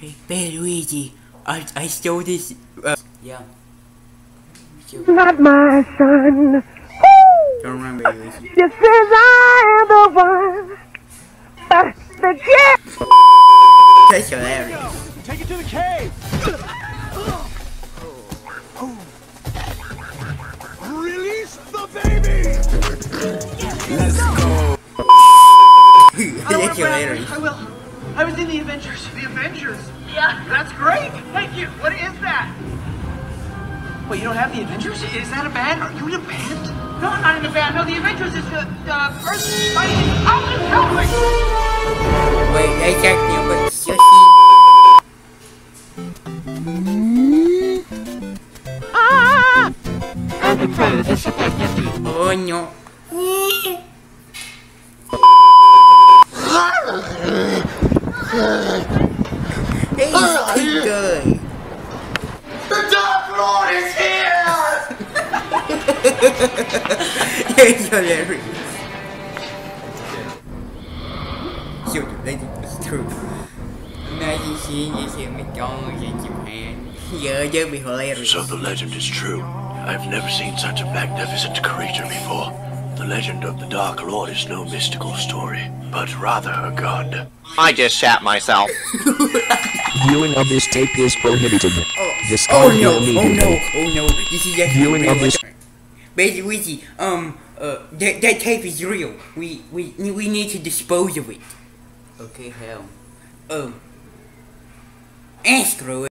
Hey, hey Luigi, I, I stole this, uh, yeah. So, Not my son. don't remember Luigi. Just as I am the one. Uh, the kid. That's hilarious. Take it to the cave! Release the baby! That's hilarious. I will. I was in the Avengers. The Avengers? Yeah. That's great. Thank you. What is that? Wait, you don't have the Avengers? Is that a band? Are you in a band? No, I'm not in a band. No, the Avengers is the, the Earth fighting. Oh, help me! Wait, I checked you, but Yoshi. Oh no. Hey, good guy. The Dark Lord is here! It's hilarious. Shoot, it's true. Imagine seeing this McDonald's in Japan. Yeah, that'd be hilarious. So the legend is true. I've never seen such a magnificent creature before. The legend of the Dark Lord is no mystical story, but rather a god. I just shat myself. Viewing of this tape is prohibited. Oh Discard no! Oh no! Oh no! This is actually Viewing real. of this- Baby Luigi, um, uh, that, that tape is real. We, we, we need to dispose of it. Okay, hell. Um, and screw it.